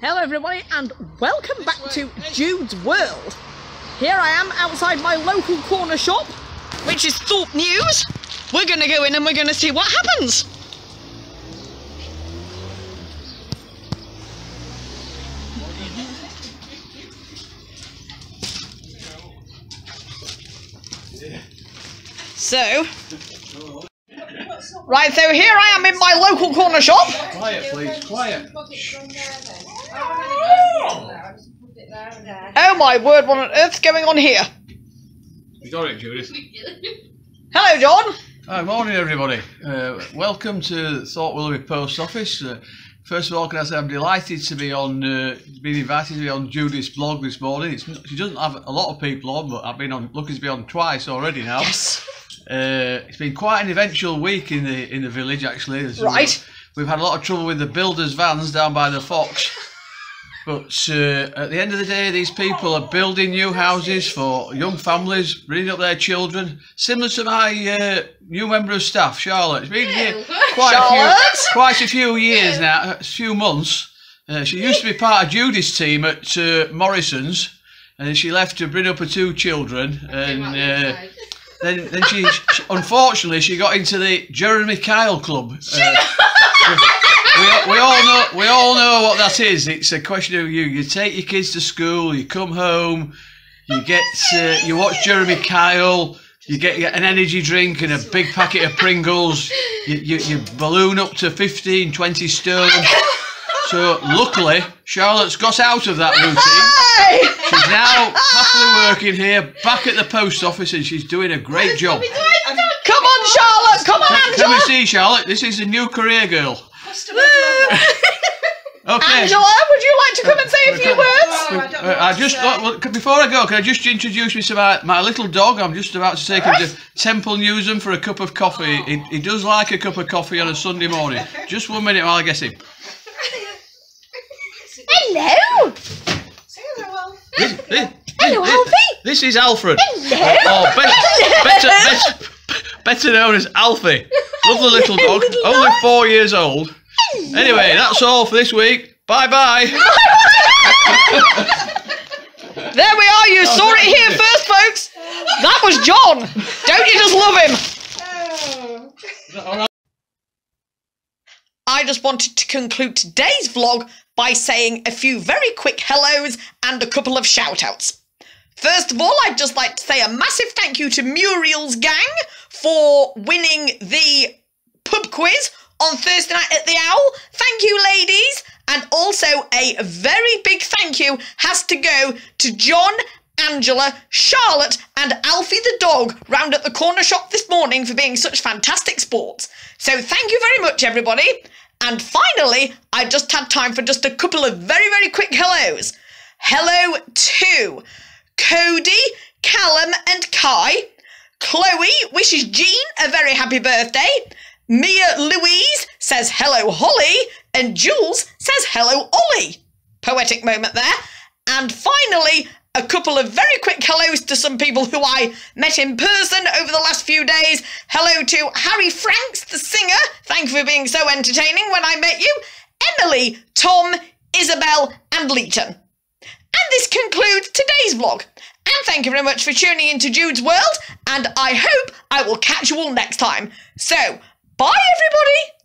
Hello, everybody, and welcome back to Jude's World. Here I am outside my local corner shop, which is Thorpe News. We're going to go in and we're going to see what happens. So, right, so here I am in my local corner shop. Quiet, please, quiet. Oh my word, what on earth's going on here? You got it, Judith. Hello, John. Hi, morning, everybody. Uh, welcome to Thorpe Willoughby Post Office. Uh, first of all, can I say I'm delighted to be on, uh, being invited to be on Judith's blog this morning. It's, she doesn't have a lot of people on, but I've been on, lucky to be on twice already now. Yes. Uh, it's been quite an eventful week in the in the village, actually. There's- Right. We've had a lot of trouble with the builders' vans down by the Fox. But uh, at the end of the day, these people are building new houses for young families, bringing up their children. Similar to my uh, new member of staff, Charlotte. It's been here quite a Charlotte? few, quite a few years now, a few months. Uh, she used to be part of Judy's team at uh, Morrison's, and she left to bring up her two children. And uh, then, then she, she, unfortunately, she got into the Jeremy Kyle Club. We, we all know we all know what that is. It's a question of you. You take your kids to school, you come home, you get you watch Jeremy Kyle, you get an energy drink and a big packet of Pringles. You, you, you balloon up to 15, 20 stone. So luckily, Charlotte's got out of that routine. She's now happily working here, back at the post office, and she's doing a great job. Come on, Charlotte! Come on, Can we Angela! see, Charlotte? This is a new career girl. Okay. Angela, would you like to come and say a few words? Uh, I just uh, well, before I go, can I just introduce you to my, my little dog? I'm just about to take him to Temple Newsam for a cup of coffee. He, he does like a cup of coffee on a Sunday morning. Just one minute while I get him. Hello! This, this, Hello, this- Alfie! This is Alfred. Hello! Or be- better, better, better known as Alfie. Lovely little dog, Little only four years old. Anyway, that's all for this week. Bye bye. There we are, you saw it here first, folks! That was John! Don't you just love him? I just wanted to conclude today's vlog by saying a few very quick hellos and a couple of shout outs. First of all, I'd just like to say a massive thank you to Muriel's gang for winning the pub quiz on Thursday night at the Owl. Thank you, ladies. And also, a very big thank you has to go to John, Angela, Charlotte, and Alfie the dog round at the corner shop this morning for being such fantastic sports. So, thank you very much, everybody. And finally, I just had time for just a couple of very, very quick hellos. Hello to Cody, Callum, and Kai. Chloe wishes Jean a very happy birthday. Mia Louise says hello, Holly. And Jules says hello, Ollie. Poetic moment there. And finally, a couple of very quick hellos to some people who I met in person over the last few days. Hello to Harry Franks, the singer. Thank you for being so entertaining when I met you. Emily, Tom, Isabel, and Leeton. This concludes today's vlog. And thank you very much for tuning into Jude's World, and I hope I will catch you all next time. So, bye everybody!